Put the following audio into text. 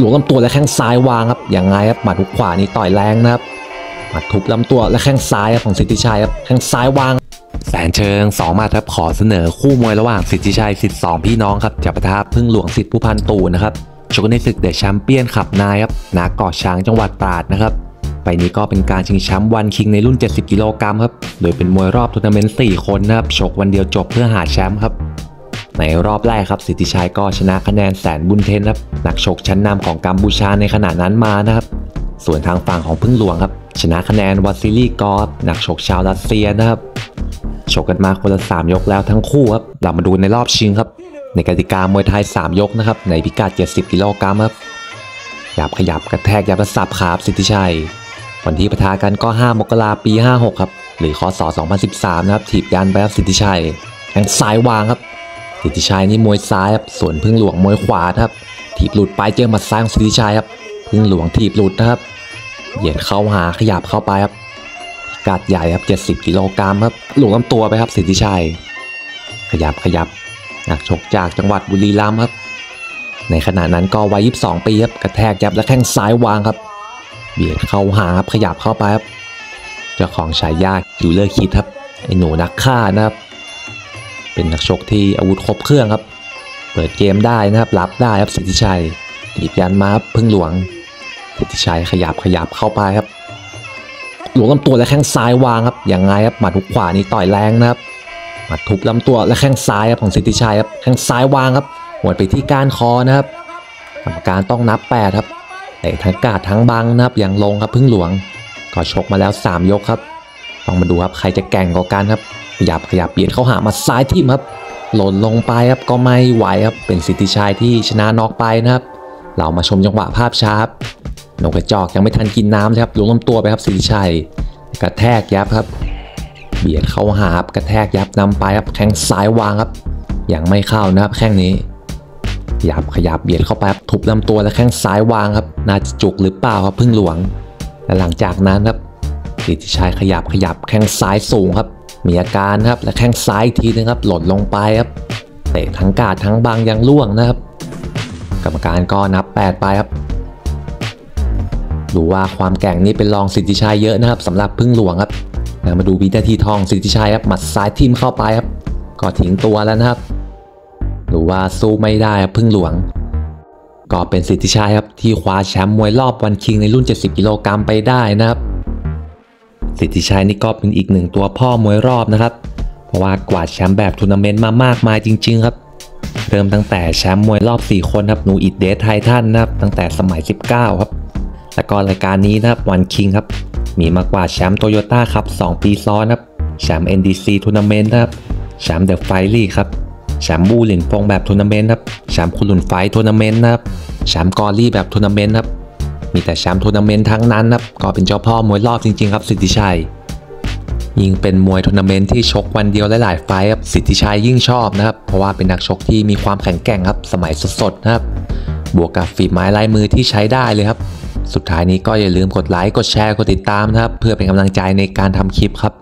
หลวงลำตัวและแข้งซ้ายวางครับอย่างไงครับหมัดหุกขวานี่ต่อยแรงนะครับหมัดทุบลำตัวและแข้งซ้ายครับของสิทธิชัยครับแข้งซ้ายวาง แสนเชิงสองมาครับขอเสนอคู่มวยระหว่างสิทธิชัยสิทธิสองพี่น้องครับจะปะทะพึ่งหลวงสิทธิผู้พันตูนะครับชกในศึกเดอะแชมเปี้ยนขับนายครับนาเกาะช้างจังหวัดตราดนะครับไปนี้ก็เป็นการชิงแชมป์วันคิงในรุ่น 70 กิโลกรัมครับโดยเป็นมวยรอบทัวร์นาเมนต์4คนนะครับชกวันเดียวจบเพื่อหาแชมป์ครับ ในรอบแรกครับสิทธิชัยก็ชนะคะแนนแสนบุญเทนครับนักชกชั้นนำของกัมพูชาในขณะนั้นมานะครับ ส่วนทางฝั่งของพึ่งหลวงครับ ชนะคะแนนวาซิลีกอฟนักชกชาวรัสเซียนะครับชกกันมาคนละ3ยกแล้วทั้งคู่ครับเรามาดูในรอบชิงครับ ในกติกามวยไทย 3 ยกนะครับ ในพิกัด 70 กิโลกรัมครับหยับขยับกระแทกยับกระสับขาบสิทธิชัย วันที่ปะทะกันก็ 5 มกราปี 56 ครับ หรือคศ2013 นะครับถีบยันไปครับสิทธิชัยแข้งซ้ายวางครับ สิทธิชัยนี่มวยซ้ายครับส่วนพึ่งหลวงมวยขวาครับถีบหลุดไปเจอหมัดซ้ายของสิทธิชัยครับพึ่งหลวงถีบหลุดนะครับเหยียดเข้าหาขยับเข้าไปครับกัดใหญ่ครับ 70กิโลกรัมครับหลวงลำตัวไปครับสิทธิชัย ขยับขยับนักชกจากจังหวัดบุรีรัมย์ครับ ในขณะนั้นก็วัย 22 ปีครับกระแทกยับและแข้งซ้ายวางครับเบียดเข้าหาครับขยับเข้าไปครับเจ้าของฉายาคิวเลอร์คิดครับไอ้หนูนักฆ่านะครับ เป็นนักชกที่อาวุธครบเครื่องครับ เปิดเกมได้นะครับรับได้ครับสิทธิชัยหยิบยันมาพึ่งหลวงสิทธิชัยขยับขยับเข้าไปครับ หลวงลำตัวและแข้งซ้ายวางครับอย่างไงครับหมัดหุกขวานี่ต่อยแรงนะครับหมัดทุบลำตัวและแข้งซ้ายครับของสิทธิชัยครับแข้งซ้ายวางครับหวดไปที่ก้านคอนะครับกรรมการต้องนับแปดครับเตะทั้งกาดทั้งบังนะครับอย่างลงครับพึ่งหลวงก็ชกมาแล้ว 3 ยกครับต้องมาดูครับใครจะแก่งกว่ากันครับ ขยับขยับเบียดเข้าหามาซ้ายทิ่มครับ หล่นลงไปครับก็ไม่ไหวครับเป็นสิทธิชัยที่ชนะน็อกไปนะครับ เรามาชมจังหวะภาพช้าครับนกกระจอกยังไม่ทันกินน้ำครับลงลำตัวไปครับสิทธิชัย กระแทกยับครับ เบียดเข้าหาครับกระแทกยับนำไปครับแข้งซ้ายวางครับยังไม่เข้านะครับแข้งนี้ขยับขยับเบียดเข้าไปครับทุบลำตัวและแข้งซ้ายวางครับ น่าจะจุกหรือเปล่าครับพึ่งหลวงและหลังจากนั้นครับ สิทธิชัยขยับขยับแข้งซ้ายสูงครับ มีอาการครับและแข้งซ้ายทีนึงครับ หล่นลงไปครับเตะทั้งกาดทั้งบางยังล่วงนะครับ กรรมการก็นับ 8 ไปครับดูว่าความแก่งนี่เป็นรองสิทธิชัยเยอะนะครับสำหรับพึ่งหลวงครับมาดูวินาทีทองสิทธิชัยครับหมัดซ้ายทิ่มเข้าไปครับ ก็ทิ้งตัวแล้วนะครับดูว่าสู้ไม่ได้ครับผึ้งหลวงก็เป็นสิทธิชัยครับที่คว้าแชมป์มวยรอบ1-KING ในรุ่น 70 กิโลกรัมไปได้นะครับ สิทธิชัยนี่ก็เป็นอีกหนึ่งตัวพ่อมวยรอบนะครับ เพราะว่ากวาดแชมป์แบบทัวร์นาเมนต์มามากมายจริง ๆ ครับ เริ่มตั้งแต่แชมป์มวยรอบ 4 คนครับ Nuit des Titans นะครับตั้งแต่สมัย 19 ครับ แล้วก็รายการนี้นะครับวันคิงครับ มีมากว่าแชมป์โตโยต้าครับ 2 ปีซ้อนครับแชมป์ NDC ทัวร์นาเมนต์ครับแชมป์เดอะไฟลี่ครับแชมป์บูหลินฟงแบบทัวร์นาเมนต์ครับแชมป์คุลุนไฟทัวร์นาเมนต์นะครับแชมป์กอรี่แบบทัวร์นาเมนต์ครับ มีแต่แชมป์ทัวร์นาเมนต์ทั้งนั้นครับก็เป็นเจ้าพ่อมวยรอบจริงๆครับสิทธิชัย ยิ่งเป็นมวยทัวร์นาเมนต์ที่ชกวันเดียวหลายๆไฟท์ครับสิทธิชัยยิ่งชอบนะครับ เพราะว่าเป็นนักชกที่มีความแข็งแกร่งครับสมัยสดๆนะครับ บวกกับฝีไม้ลายมือที่ใช้ได้เลยครับ สุดท้ายนี้ก็อย่าลืมกดไลค์กดแชร์กดติดตามนะครับ เพื่อเป็นกำลังใจในการทำคลิปครับ